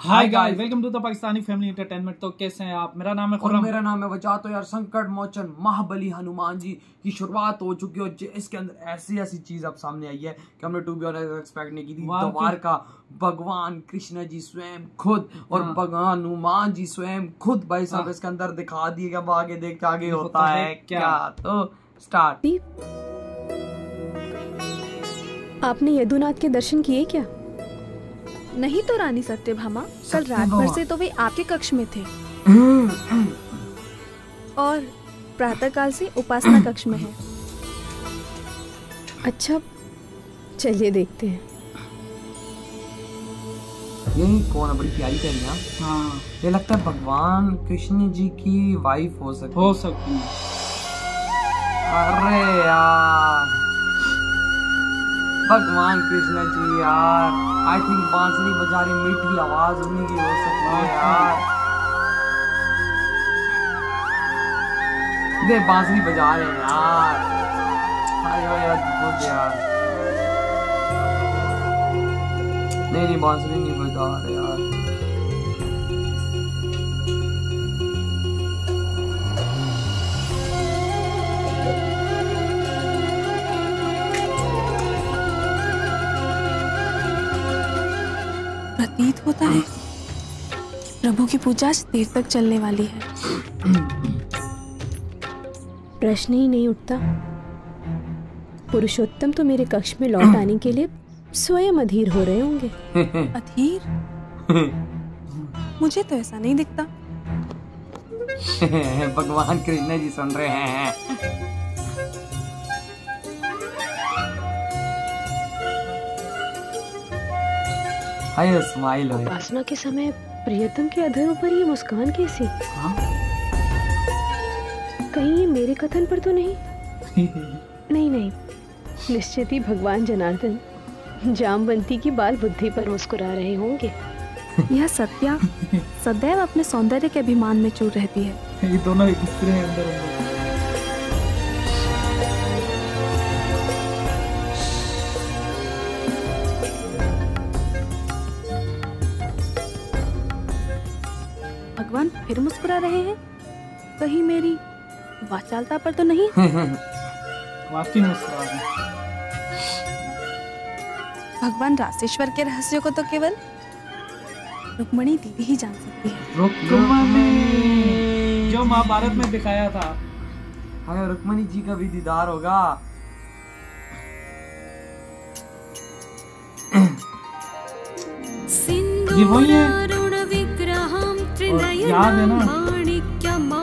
Hi guys welcome to the Pakistani family entertainment तो कैसे हैं आप? मेरा नाम है और खुर्रम मेरा नाम है वजह तो यार संकट मोचन महाबली हनुमान जी की शुरुआत हो चुकी है और इसके अंदर ऐसी ऐसी चीज़ अब सामने आई है कि हमने टू बी ऑनेस्ट एक्सपेक्ट नहीं की थी। द्वारका भगवान कृष्ण जी स्वयं खुद और हाँ। भगवान हनुमान जी स्वयं खुद भाई साहब हाँ। इसके अंदर दिखा दिए अब आगे देख के आगे होता है क्या? क्या? तो स्टार्ट आपने यदुनाथ के दर्शन किए क्या? नहीं तो रानी सत्यभामा कल रात भर से तो वे आपके कक्ष में थे। और प्रातः काल से उपासना कक्ष में है। अच्छा चलिए देखते हैं। यही कौन है बड़ी प्यारी प्यारी हाँ? हाँ। ये लगता है भगवान कृष्ण जी की वाइफ हो सकती हो। सकती है। अरे यार। भगवान कृष्ण जी यार आई थिंक बांसुरी बजा रही मीठी आवाज़ उन्हीं की हो सकती है यार। दे बांसुरी बजा रहे हैं यार। हाय हाय अद्भुत यार। नहीं नहीं बांसुरी नहीं बजा रहे यार। होता है। प्रभु की पूजा आज देर तक चलने वाली है। प्रश्न ही नहीं उठता। पुरुषोत्तम तो मेरे कक्ष में लौट आने के लिए स्वयं अधीर हो रहे होंगे। अधीर? मुझे तो ऐसा नहीं दिखता। भगवान कृष्ण जी सुन रहे हैं। हाय स्माइल हो। उपासना के समय प्रियतम के अधरों पर ये मुस्कान कैसी? हाँ? कहीं ये मेरे कथन पर तो नहीं? नहीं नहीं। निश्चित ही भगवान जनार्दन जामवंती की बाल बुद्धि पर मुस्कुरा रहे होंगे। यह सत्या सदैव अपने सौंदर्य के अभिमान में चूर रहती है। ये दोनों एक दूसरे अंदर अंदर भगवान फिर मुस्कुरा रहे हैं। कहीं मेरी वाचालता पर तो नहीं? वाकई मुस्कुरा भगवान राशेश्वर के रहस्यों को तो केवल रुक्मणी दीदी ही जान सकती है। रुक्मणी जो महाभारत में दिखाया था। हाय रुक्मणी जी का भी दीदार होगा। ये वही है याद है ना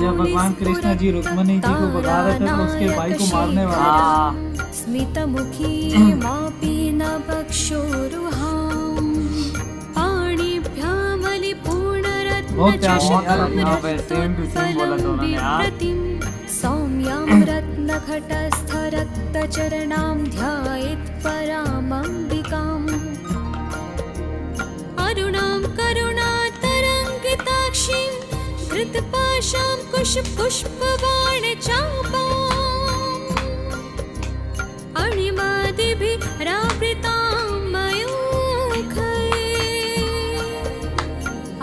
जब भगवान कृष्ण जी रुक्मणी जी को भगा रहे थे तो उसके भाई को मारने वाले। थे। हाँ स्मितमुखी मापि न बक्षोरुहाम् बहुत प्यार से बहुत यार अपना अपना पे सेम टू सेम बोला दोनों ने यार। सौम्यां रत्नघटस्थरक्तचरणां ध्यायेत् परामम्बिकाम्। धृतपाशां कुशपुष्पबाणचापाम् अणिमादिभिरावृतां मयूखैः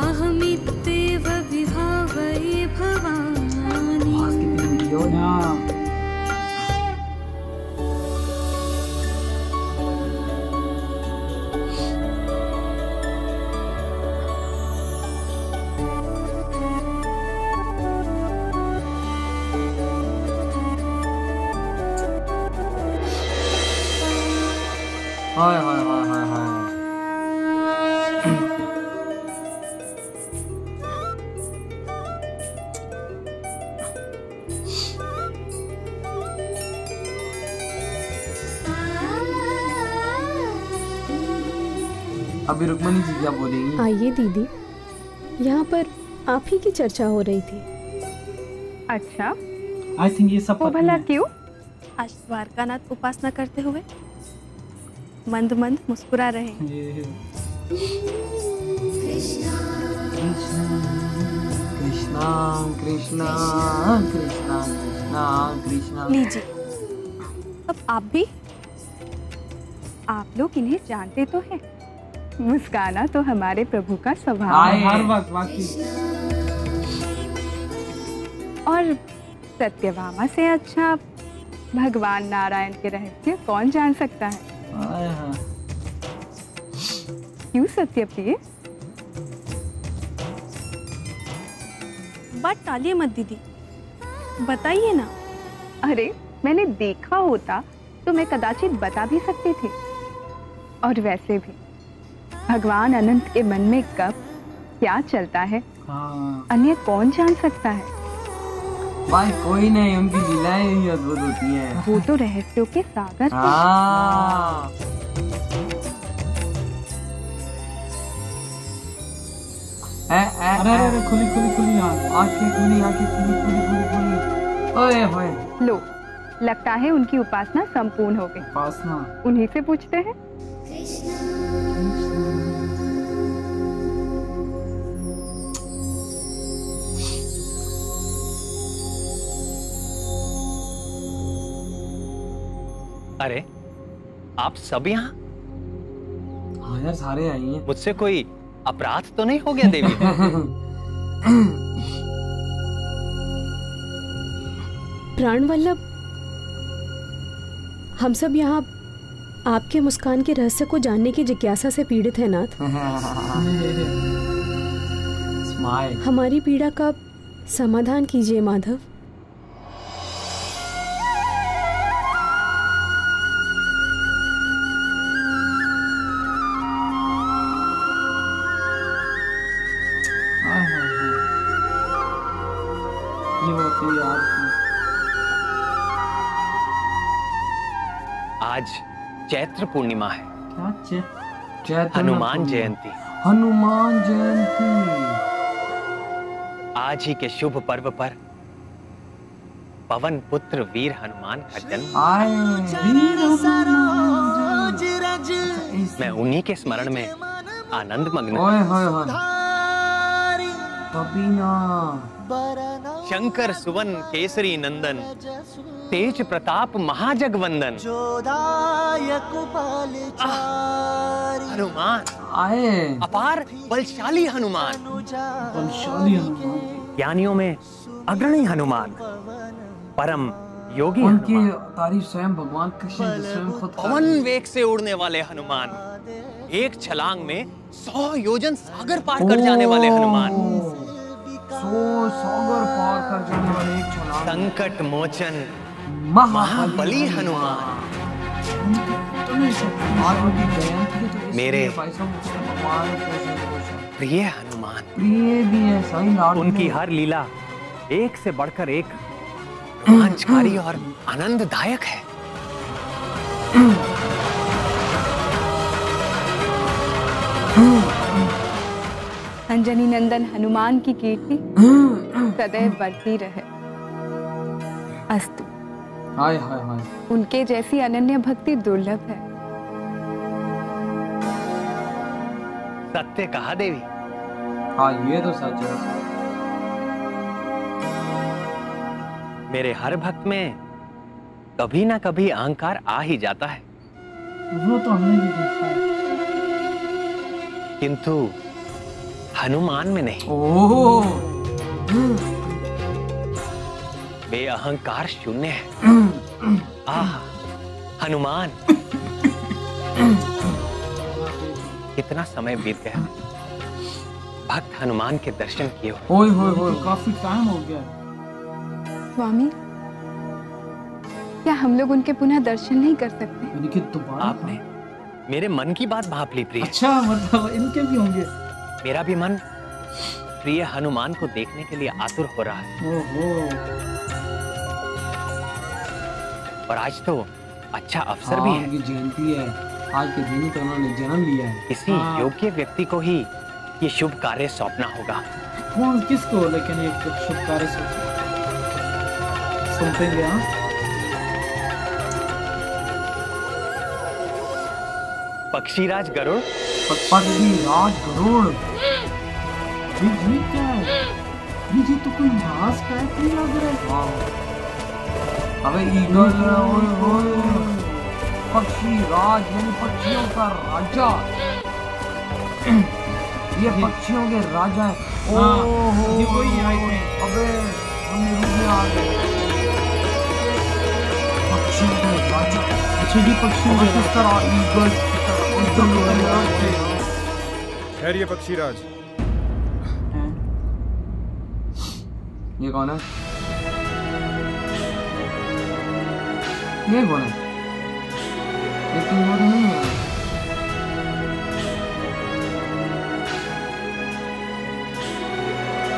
अहमित्येव विभावये भवानि। हाँ हाय हाय अभी रुक्मणी जी क्या बोलेंगी? आइए दीदी। यहाँ पर आप ही की चर्चा हो रही थी। अच्छा। आई थिंक ये सब वो भला क्यों? आज द्वारकानाथ उपासना करते हुए मंद मंद मुस्कुरा रहे हैं। कृष्णा कृष्णा कृष्णा कृष्णा कृष्णा। लीजिए। अब आप भी आप लोग इन्हें जानते तो हैं। मुस्काना तो हमारे प्रभु का स्वभाव है हर वक्त वाकई। और सत्यवामा से अच्छा भगवान नारायण के रहस्य कौन जान सकता है? आए हाँ। क्यों सत्यप्रिय बात टालिए मत दीदी। बताइए ना। अरे मैंने देखा होता तो मैं कदाचित बता भी सकती थी। और वैसे भी भगवान अनंत के मन में कब क्या चलता है हाँ। अन्य कौन जान सकता है? भाई कोई नहीं उनकी लीलाएँ ही अद्भुत होती हैं। वो तो रहस्यों के सागर। हाँ। ए, ए, अरे अरे खुली खुली खुली आँखें खुली आँखें खुली खुली खुली खुली। ओए होए लो लगता है उनकी उपासना संपूर्ण हो गई। उपासना? उन्हीं से पूछते हैं। अरे आप सब यहाँ? हाँ यार सारे आई हैं। मुझसे कोई अपराध तो नहीं हो गया देवी? प्राण वल्लभ हम सब यहाँ आपके मुस्कान के रहस्य को जानने की जिज्ञासा से पीड़ित है नाथ। हमारी पीड़ा का समाधान कीजिए माधव। आज चैत्र पूर्णिमा है। क्या चे चैतन्य हनुमान जयंती। हनुमान जयंती। आज ही के शुभ पर्व पर पवन पुत्र वीर हनुमान का जन्म। मैं उन्हीं के स्मरण में आनंद मग्न हूँ। तभी ना। शंकर सुवन केसरी नंदन तेज प्रताप महाजगवंदन। हनुमान। आए। अपार बलशाली हनुमान। बलशाली हनुमान। ज्ञानियों में अग्रणी हनुमान। परम योगी उनकी तारीफ़ स्वयं भगवान कृष्ण स्वयं खुद पवन वेग से उड़ने वाले हनुमान। एक छलांग में सौ योजन सागर पार कर जाने वाले हनुमान। सो सागर पार कर जाने वाले एक छलांग संकट मोचन महाबली हनुमान। तो मेरे प्रिय हनुमान प्रिय भी है सही लाड उनकी हर लीला एक से बढ़कर एक रोमांचकारी और आनंददायक है। अंजनी नंदन हनुमान की कीर्ति सदैव बढ़ती रहे। अस्तु। हाय हाय हाय। उनके जैसी अनन्य भक्ति दुर्लभ है। सत्य कहा देवी? हाँ ये तो सच है। मेरे हर भक्त में कभी ना कभी अहंकार आ ही जाता है। वो तो हमने भी देखा है। किंतु हनुमान में नहीं। ओह। वे अहंकार शून्य है। आह हनुमान। कितना समय बीत गया। भक्त हनुमान के दर्शन किए हुए। ओए होए होए काफ़ी टाइम हो गया। स्वामी क्या हम लोग उनके पुनः दर्शन नहीं कर सकते? आपने मेरे मन की बात भाप ली प्रिय। अच्छा मतलब इनके भी होंगे। मेरा भी मन प्रिय हनुमान को देखने के लिए आतुर हो रहा है। और आज तो अच्छा अवसर हाँ, भी है जयंती है। आज के दिन तो उन्होंने जन्म लिया है। किसी हाँ। योग्य व्यक्ति को ही ये शुभ कार्य सौंपना होगा। कौन किसको? लेकिन ये कुछ शुभ कार्य सुनते हाँ पक्षीराज गरुड़? पक्षी राज गरुड़ ये ये क्या है? ये जी तो कोई घास टाइप नहीं लग रहा है? हाँ। अबे ईगल ओए। होए पक्षी राज यानी पक्षियों का राजा। ये पक्षियों के राजा है। हाँ, ओहो। ये वही है. अबे हमने रुक आ गए पक्षियों के राजा। अच्छा जी पक्षियों के किस तरह ईगल किस ये ठहरिए पक्षीराज ये कौन है? ये कौन है? ये वो तो नहीं है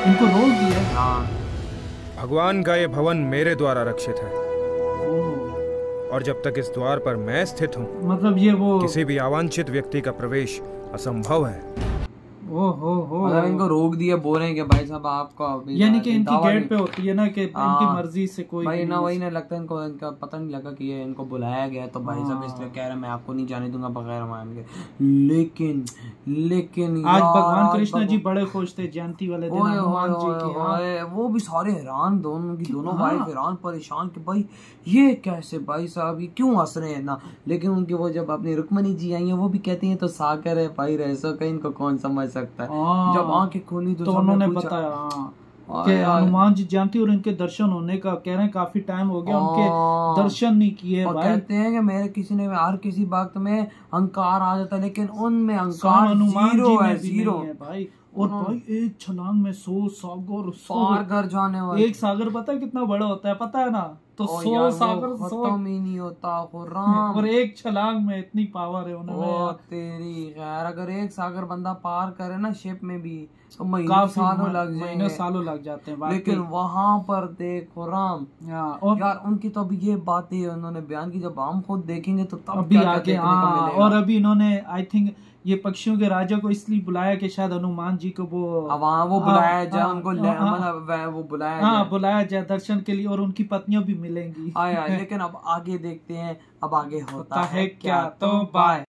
इनको रोक दिया। हाँ। भगवान का ये भवन मेरे द्वारा रक्षित है। और जब तक इस द्वार पर मैं स्थित हूँ मतलब ये वो किसी भी अवांछित व्यक्ति का प्रवेश असंभव है। ओ हो हो मतलब इनको रोक दिया बोल रहे हैं कि भाई साहब आपको यानी कि इनकी गेट पे होती है ना कि इनकी हाँ। मर्ज़ी से कोई भाई ना वही ना लगता है इनको इनका पता नहीं लगा कि ये इनको बुलाया गया तो भाई साहब इसलिए कह रहे मैं आपको नहीं जाने दूँगा बगैर मान के लेकिन लेकिन आज भगवान कृष्ण जी बड़े खुश थे जयंती वाले दिन हनुमान जी के वो भी सारे हैरान दोनों की दोनों हाँ। भाई हैरान परेशान कि भाई ये कैसे भाई साहब ये क्यों हंस रहे हैं ना लेकिन उनके वो जब अपनी रुक्मणी जी आई है वो भी कहती हैं तो साकर है भाई रैसो का इनको कौन समझ सकता है। हाँ। जब आँखें खोली तो तो उन्होंने बताया हाँ, हाँ, कि हनुमान जी जयंती और इनके दर्शन होने का कह रहे हैं काफ़ी टाइम हो गया। उनके दर्शन नहीं किए भाई। कहते हैं कि मेरे किसी ने हर किसी वक्त में अहंकार आ जाता है लेकिन उनमें अहंकार हनुमान ज़ीरो जी है ज़ीरो। है भाई। और भाई एक छलांग में सौ सागर पार सौ कर जाने वाले। एक सागर पता है कितना बड़ा होता है? पता है ना? तो सौ सागर सौ खत्म ही नहीं होता खुर्राम और एक छलांग में इतनी पावर है उन्होंने। तेरी खैर अगर एक सागर बंदा पार करे ना शिप में भी महीनों काफ़ी सालों लग महीनों सालों लग जाते हैं लेकिन वहाँ पर देखो राम हाँ, और यार उनकी तो अभी ये बातें उन्होंने बयान की जब हम खुद देखेंगे तो तब अभी आगे हाँ और अभी इन्होंने आई थिंक ये पक्षियों के राजा को इसलिए बुलाया कि शायद हनुमान जी को वो वहाँ वो हाँ, बुलाया जाए उनको मतलब वो बुलाया हाँ बुलाया जाए दर्शन के लिए और उनकी पत्नियों भी मिलेंगी। लेकिन अब आगे देखते हैं अब आगे होता होता है क्या तो बाय